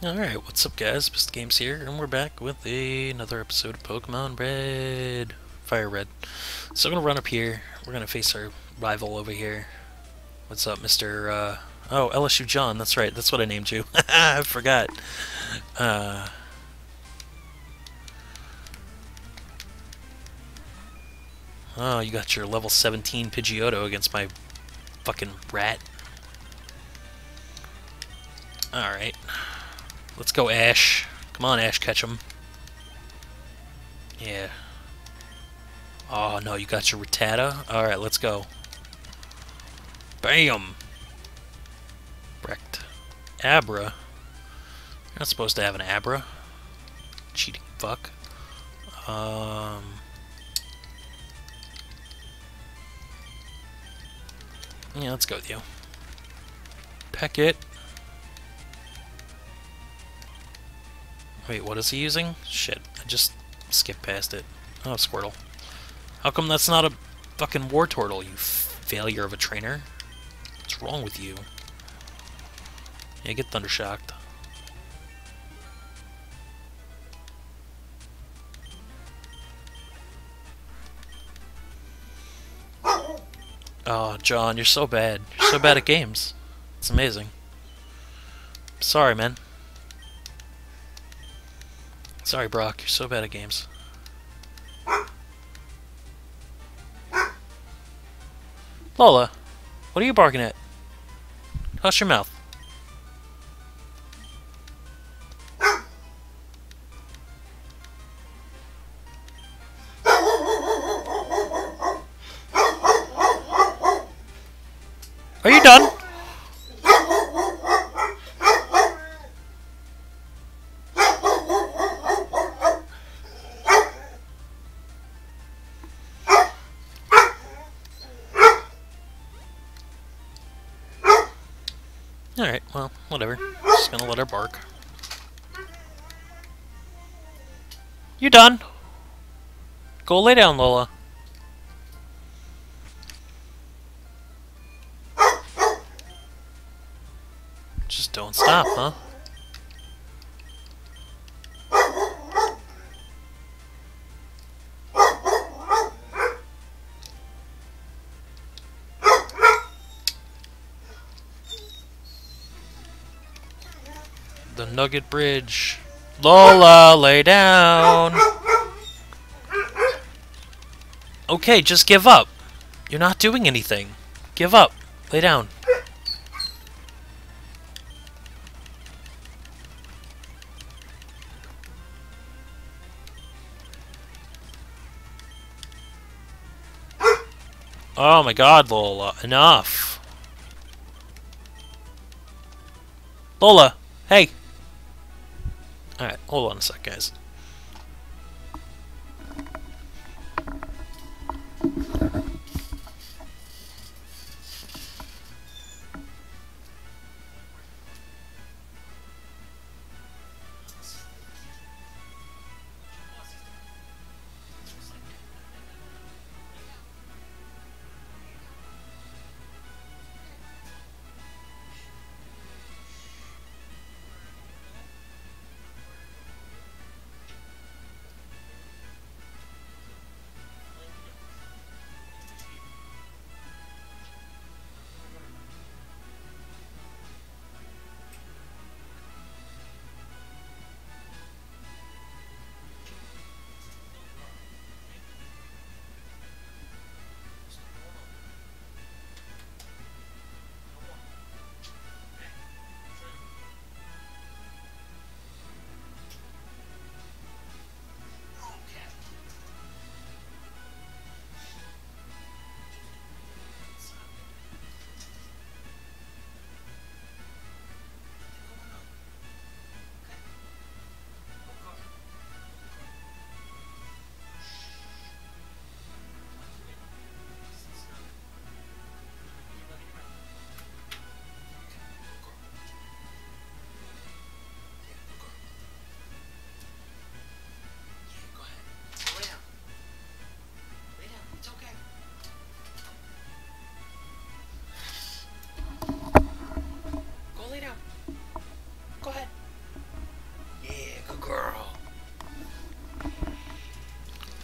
Alright, what's up guys? Mr. Games here, and we're back with a, another episode of Pokemon Red. Fire Red. So I'm gonna run up here, we're gonna face our rival over here. What's up, Mr. Uh, oh, LSU John, that's right, that's what I named you. I forgot. Uh, oh, you got your level 17 Pidgeotto against my fucking rat. Alright. Let's go, Ash. Come on, Ash, catch him. Yeah. Oh, no, you got your Rattata? Alright, let's go. Bam! Brecht. Abra? You're not supposed to have an Abra. Cheating fuck. Um... Yeah, let's go with you. Peck it. Wait, what is he using? Shit, I just skipped past it. Oh, Squirtle. How come that's not a fucking Wartortle, you failure of a trainer? What's wrong with you? Yeah, get Thundershocked. Oh, John, you're so bad. You're so bad at games. It's amazing. Sorry, man. Sorry, Brock. You're so bad at games. Lola, what are you barking at? Hush your mouth. Are you done? You done? Go lay down, Lola. The Nugget Bridge. Lola, lay down. Okay, just give up. You're not doing anything. Give up. Lay down. Oh my god, Lola. Enough. Lola, hey. Alright, hold on a sec, guys.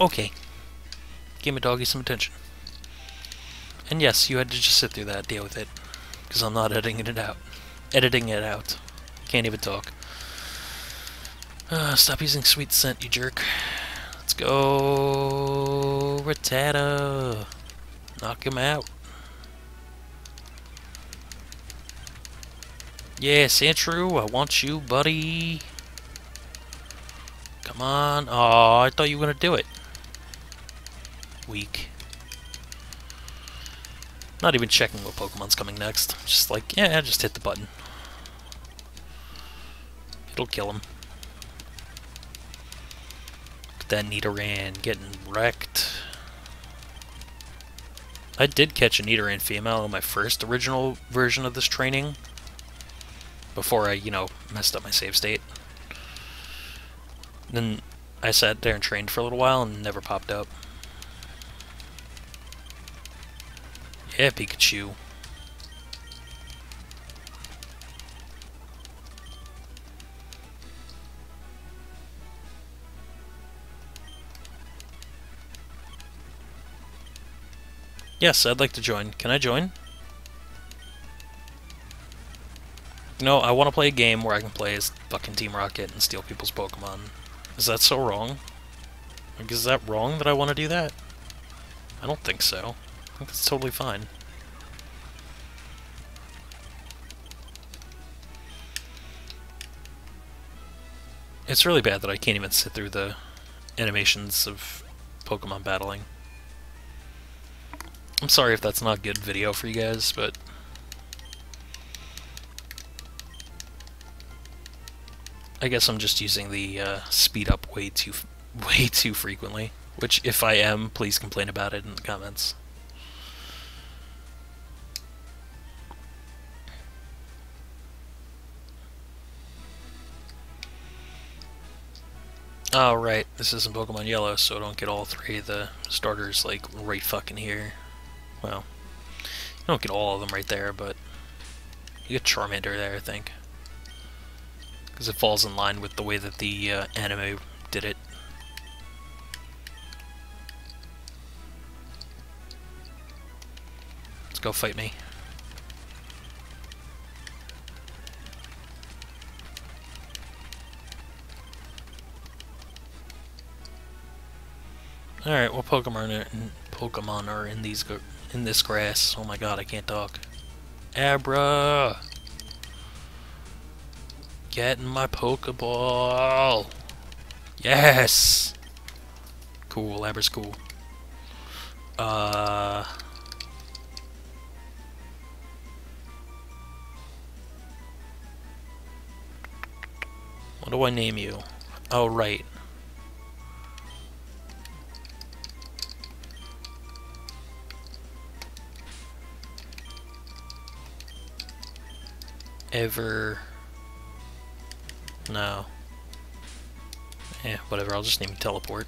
Okay. Give my doggy some attention. And yes, you had to just sit through that, deal with it. Because I'm not editing it out. Editing it out. Can't even talk. Uh, stop using sweet scent, you jerk. Let's go... Rattata! Knock him out. Yes, Andrew, I want you, buddy. Come on. Oh, I thought you were going to do it. Weak. Not even checking what Pokemon's coming next. Just like, yeah, just hit the button. It'll kill him. That Nidoran getting wrecked. I did catch a Nidoran female in my first original version of this training. Before I, you know, messed up my save state. Then I sat there and trained for a little while and never popped up. Yeah, Pikachu. Yes, I'd like to join. Can I join? No, I want to play a game where I can play as fucking Team Rocket and steal people's Pokemon. Is that so wrong? Like, is that wrong that I want to do that? I don't think so. It's totally fine. It's really bad that I can't even sit through the animations of Pokemon battling. I'm sorry if that's not good video for you guys, but... I guess I'm just using the uh, speed up way too way too frequently. Which, if I am, please complain about it in the comments. Oh, right. This isn't Pokemon Yellow, so don't get all three of the starters, like, right fucking here. Well, you don't get all of them right there, but you get Charmander there, I think. Because it falls in line with the way that the uh, anime did it. Let's go fight me. Alright, what Pokemon are Pokemon are in these in this grass? Oh my god, I can't talk. Abra! Get in my Pokeball! Yes! Cool, Abra's cool. Uh... What do I name you? Oh, right. Ever... No. Yeah, whatever, I'll just name Teleport.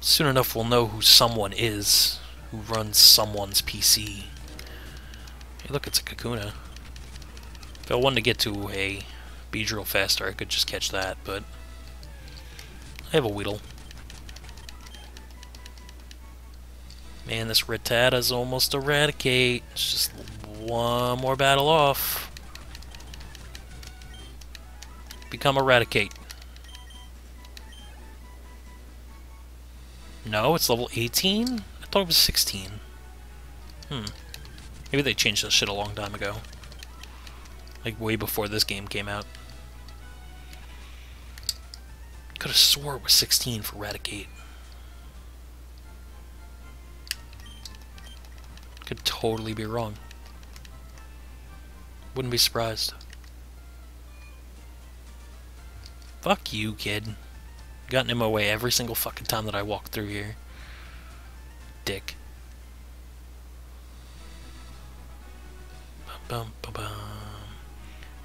Soon enough we'll know who someone is, who runs someone's PC. Hey look, it's a Kakuna. If I wanted to get to a Beedrill faster, I could just catch that, but I have a Weedle. Man, this Rattata's almost a Raticate. It's just one more battle off. Become a Raticate. No, it's level 18? I thought it was 16. Hmm. Maybe they changed this shit a long time ago. Like, way before this game came out. Could have swore it was 16 for Raticate. Could totally be wrong. Wouldn't be surprised. Fuck you, kid. Gotten in my way every single fucking time that I walk through here. Dick. Bum, bum, bum,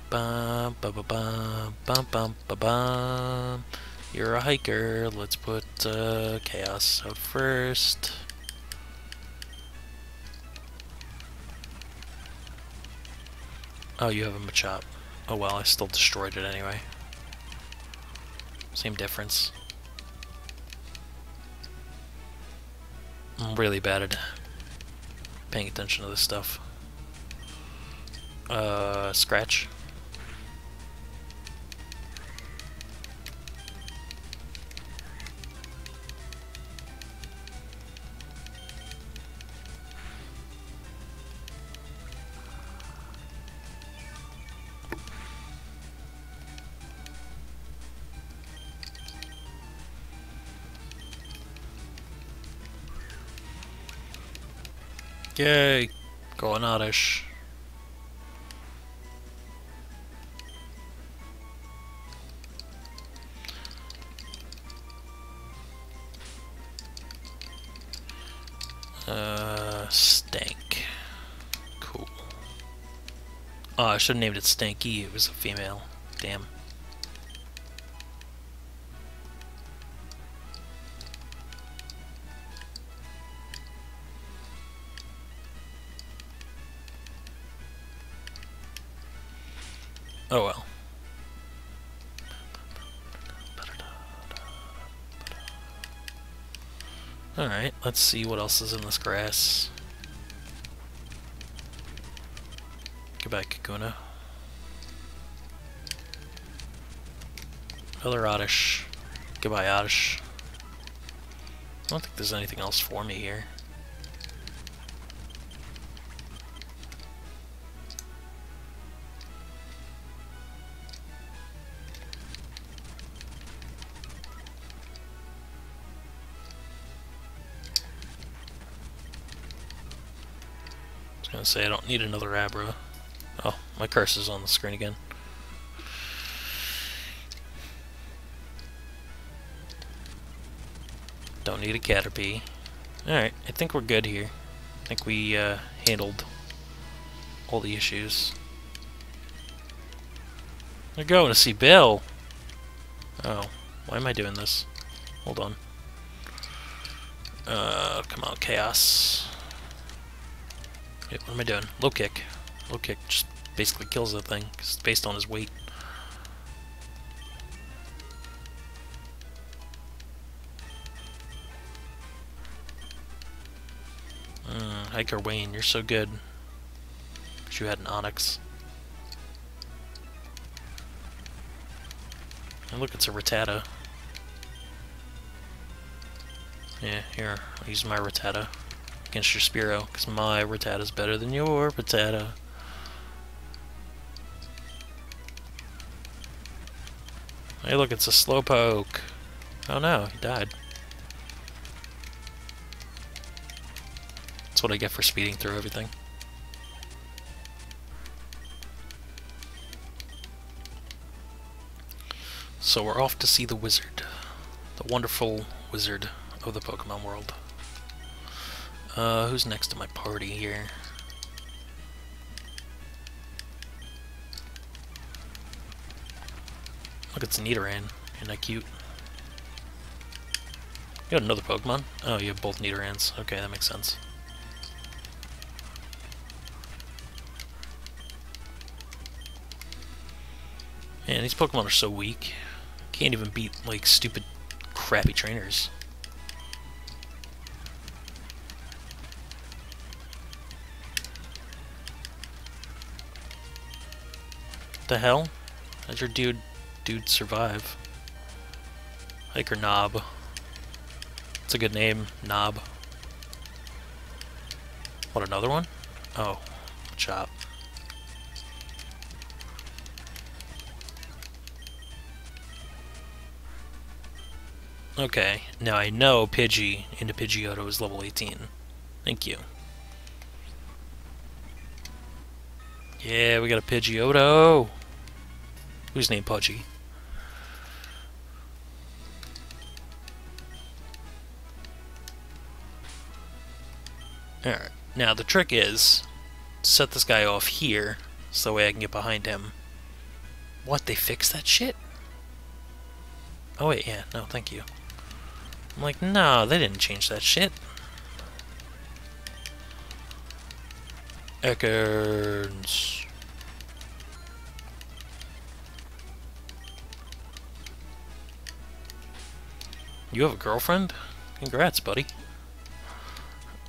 Bum, bum, bum, bum, bum, bum, bum. You're a hiker. Let's put uh, Chaos out first. Oh, you have a Machop. Oh well, I still destroyed it anyway. Same difference. I'm really bad at paying attention to this stuff. Uh, Scratch. Yay! Oddish. Uh, Stank. Cool. Oh, I should have named it Stanky. It was a female. Damn. Alright, let's see what else is in this grass. Goodbye, Kakuna. Another Oddish. Goodbye, Oddish. I don't think there's anything else for me here. Say I don't need another Abra. Oh, my curse is on the screen again. Don't need a Caterpie. Alright, I think we're good here. I think we uh, handled all the issues. We're going to see Bill! Oh, why am I doing this? Hold on. Uh, come on, Chaos. What am I doing? Low kick. Low kick just basically kills the thing, it's based on his weight. Mm, Hiker Wayne, you're so good. But you had an Onix. And look, it's a Rattata. Yeah, here, I'll use my Rattata against your Spearow, because my Rattata is better than your Rattata. Hey look, it's a Slowpoke. Oh no, he died. That's what I get for speeding through everything. So we're off to see the wizard. The wonderful wizard of the Pokemon world. Uh, who's next to my party here? Look, it's Nidoran. Isn't that cute? You got another Pokemon? Oh, you have both Nidorans. Okay, that makes sense. Man, these Pokemon are so weak. Can't even beat, like, stupid, crappy trainers. The hell? How'd your dude dude survive? Hiker Knob. It's a good name, Knob. What, another one? Oh, chop. Okay, now I know Pidgey into Pidgeotto is level 18. Thank you. Yeah, we got a Pidgeotto! Who's named Pudgy? Alright, now the trick is set this guy off here so that way I can get behind him. What, they fixed that shit? Oh wait, yeah, no, thank you. I'm like, no, they didn't change that shit. Eckers. You have a girlfriend? Congrats, buddy.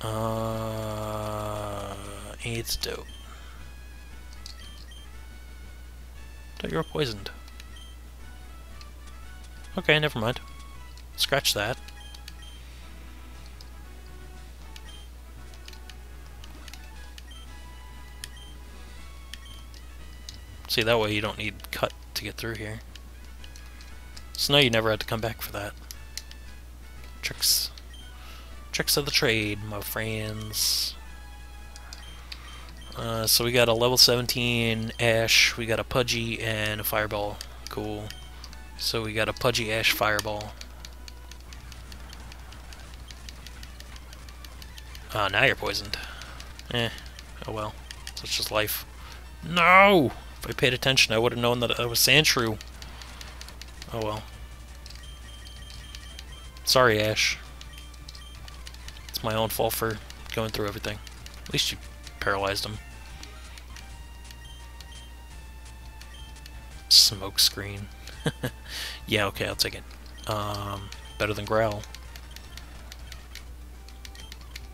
Uh, it's dope. Thought you were poisoned. Okay, never mind. Scratch that. See, that way you don't need cut to get through here. So now you never had to come back for that. Tricks. Tricks of the trade, my friends. Uh, so we got a level 17 Ash, we got a Pudgy, and a Fireball. Cool. So we got a Pudgy Ash Fireball. Ah, uh, now you're poisoned. Eh, oh well. Such is life. No! If I paid attention, I would have known that I was Sandshrew. Oh well. Sorry, Ash. It's my own fault for going through everything. At least you paralyzed him. Smoke screen. yeah, okay, I'll take it. Um, better than Growl.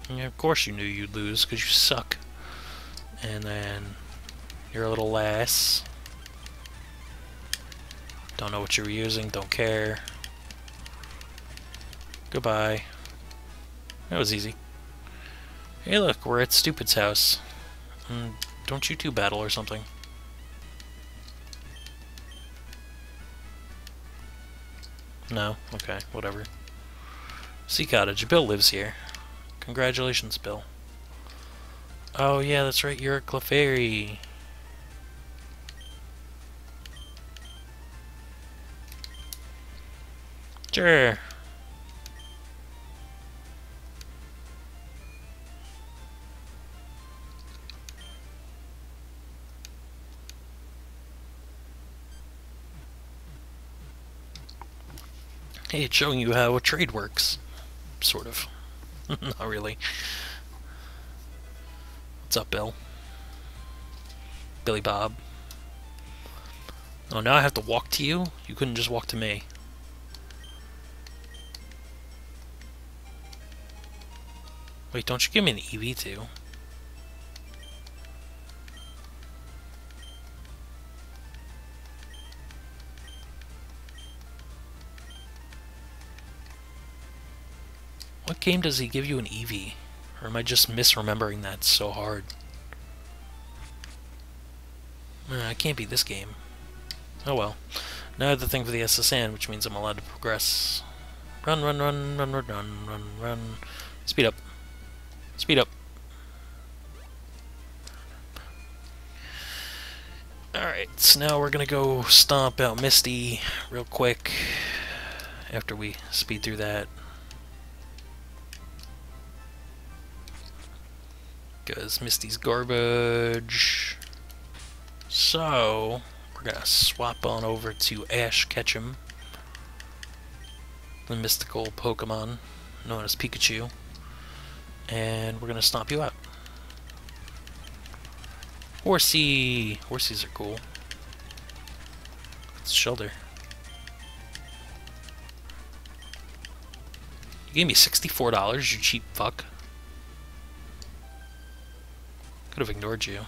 Yeah, of course you knew you'd lose, because you suck. And then you're a little lass. Don't know what you were using, don't care. Goodbye. That was easy. Hey look, we're at Stupid's house. Mm, don't you two battle or something? No? Okay, whatever. Sea Cottage. Bill lives here. Congratulations, Bill. Oh yeah, that's right, you're a Clefairy. Sure. Hey, it's showing you how a trade works. Sort of. Not really. What's up, Bill? Billy Bob. Oh, now I have to walk to you? You couldn't just walk to me. Wait, don't you give me an Eevee too? Game does he give you an Eevee? Or am I just misremembering that so hard? Uh, I can't beat this game. Oh well. Now the thing for the S.S. Anne, which means I'm allowed to progress. Run, run, run, run, run, run, run, run. Speed up. Speed up. Alright, so now we're gonna go stomp out Misty real quick after we speed through that. Because uh, Misty's garbage. So, we're gonna swap on over to Ash Ketchum, the mystical Pokemon known as Pikachu and we're gonna stomp you out. Horsey! Horsies are cool. It's shoulder. You gave me $64, you cheap fuck. Could have ignored you.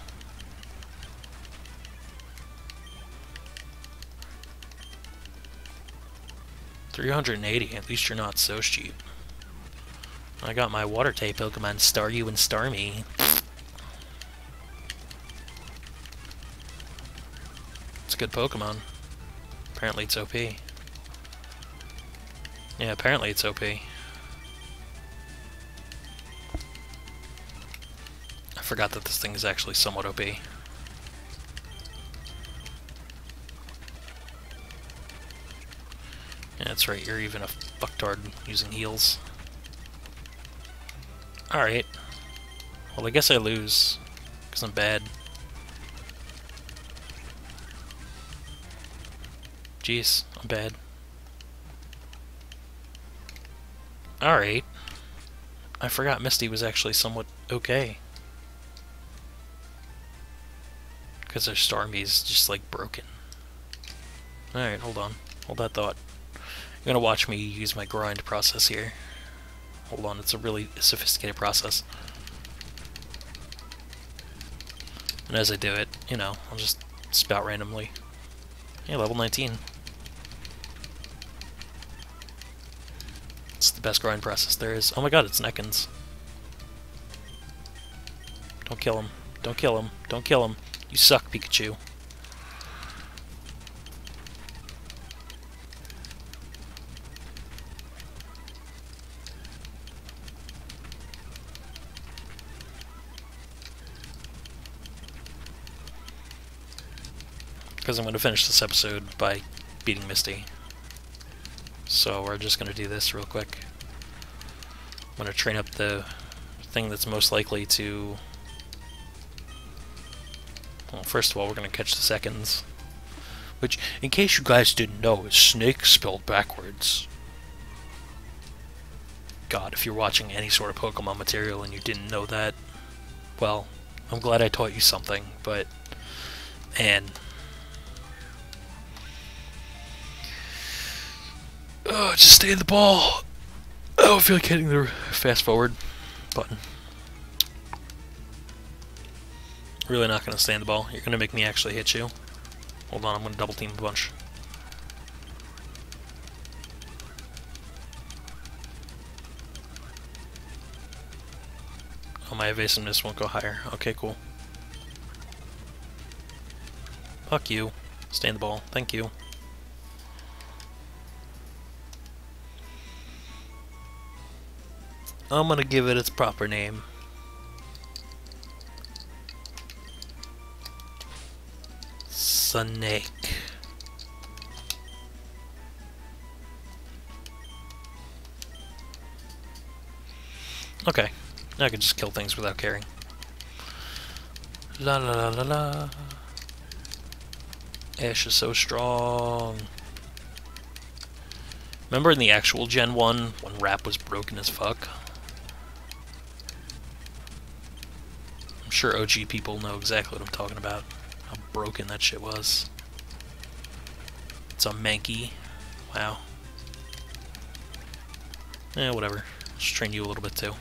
Three hundred and eighty. At least you're not so cheap. I got my water type Pokemon Staryu and Starmie. It's a good Pokemon. Apparently it's OP. Yeah, apparently it's OP. forgot that this thing is actually somewhat OP. Yeah, that's right, you're even a fucktard using heals. Alright. Well, I guess I lose. Because I'm bad. Jeez, I'm bad. Alright. I forgot Misty was actually somewhat okay. Because their Starmie is just like broken. Alright, hold on. Hold that thought. You're gonna watch me use my grind process here. Hold on, it's a really sophisticated process. And as I do it, you know, I'll just spout randomly. Hey, level 19. It's the best grind process there is. Oh my god, it's Nekins. Don't kill him. Don't kill him. Don't kill him. You suck, Pikachu. Because I'm going to finish this episode by beating Misty. So we're just going to do this real quick. I'm going to train up the thing that's most likely to well, first of all, we're going to catch the seconds. Which, in case you guys didn't know, is snake spelled backwards. God, if you're watching any sort of Pokemon material and you didn't know that, well, I'm glad I taught you something, but... And... Oh, just stay in the ball! Oh, I feel like hitting the fast forward button. Really not going to stand the ball. You're going to make me actually hit you. Hold on, I'm going to double team a bunch. Oh, my evasiveness won't go higher. Okay, cool. Fuck you. Stand the ball. Thank you. I'm gonna give it its proper name. Snake. Okay, now I can just kill things without caring. La la la la la. Ash is so strong. Remember in the actual Gen 1 when Wrap was broken as fuck? I'm sure OG people know exactly what I'm talking about broken that shit was. It's a Mankey. Wow. Eh, whatever. Just train you a little bit too.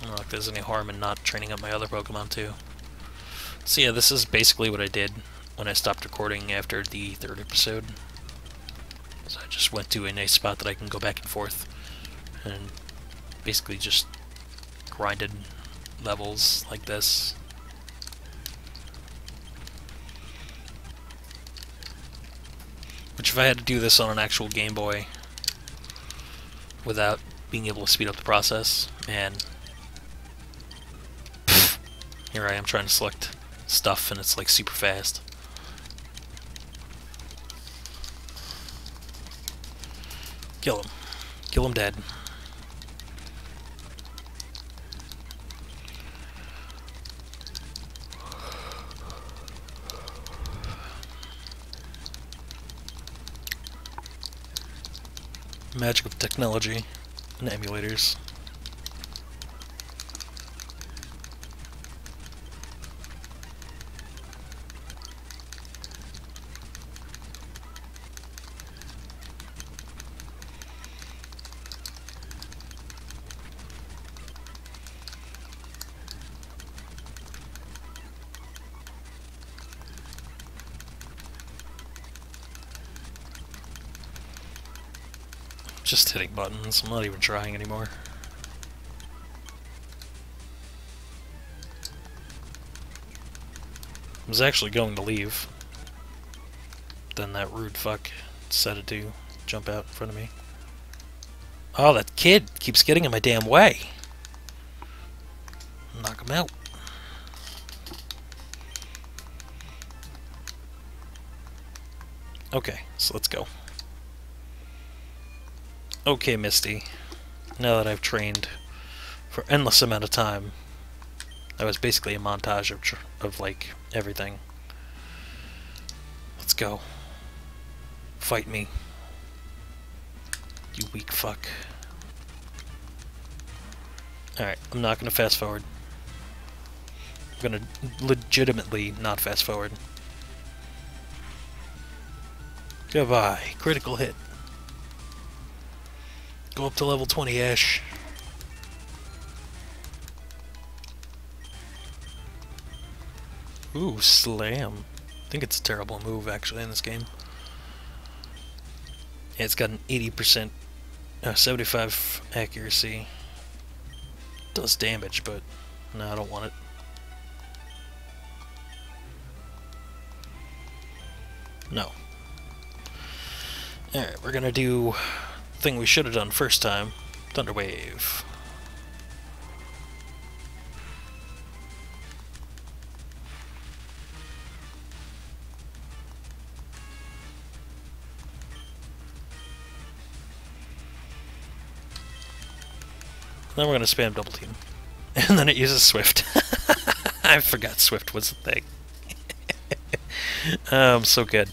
I don't know if there's any harm in not training up my other Pokemon too. So yeah, this is basically what I did when I stopped recording after the third episode. So I just went to a nice spot that I can go back and forth and basically just grinded levels like this. Which if I had to do this on an actual Game Boy without being able to speed up the process, and here I am trying to select stuff and it's like super fast. Kill him. Kill him dead. Magic of technology and emulators. Just hitting buttons, I'm not even trying anymore. I was actually going to leave. Then that rude fuck decided to jump out in front of me. Oh, that kid keeps getting in my damn way. Knock him out. Okay, so let's go. Okay, Misty. Now that I've trained for endless amount of time, that was basically a montage of, of like, everything. Let's go. Fight me. You weak fuck. Alright, I'm not gonna fast forward. I'm gonna legitimately not fast forward. Goodbye. Critical hit. Go up to level 20-ish. Ooh, slam. I think it's a terrible move, actually, in this game. Yeah, it's got an 80%, uh, 75 accuracy. Does damage, but no, I don't want it. No. Alright, we're gonna do thing we should have done first time. Thunder Wave. Then we're gonna spam double team. And then it uses Swift. I forgot Swift was a thing. um, so good.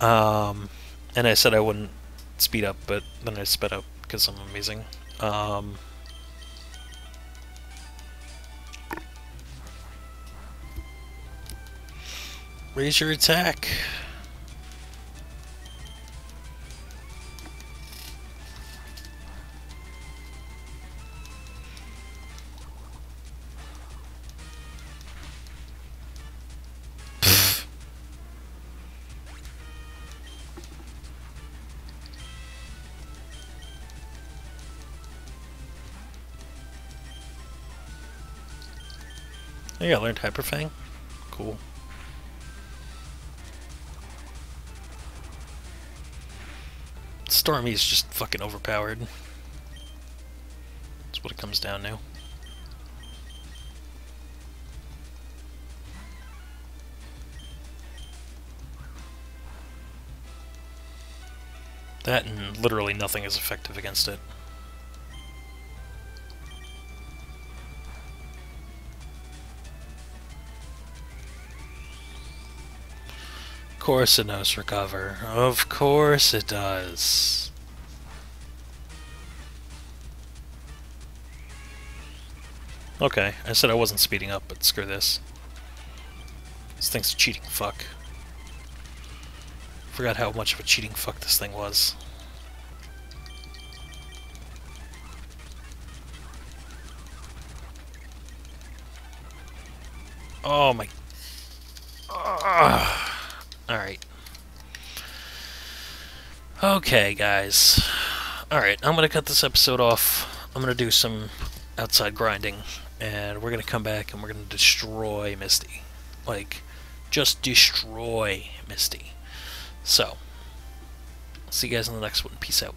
Um, and I said I wouldn't speed up, but then I sped up because I'm amazing. Um, raise your attack. Oh yeah, I learned Hyper Fang. Cool. Starmie is just fucking overpowered. That's what it comes down to. That and literally nothing is effective against it. Course it knows recover. Of course it does. Okay, I said I wasn't speeding up, but screw this. This thing's cheating fuck. Forgot how much of a cheating fuck this thing was. Oh my... Ah. Alright. Okay, guys. Alright, I'm gonna cut this episode off. I'm gonna do some outside grinding, and we're gonna come back and we're gonna destroy Misty. Like, just destroy Misty. So, see you guys in the next one. Peace out.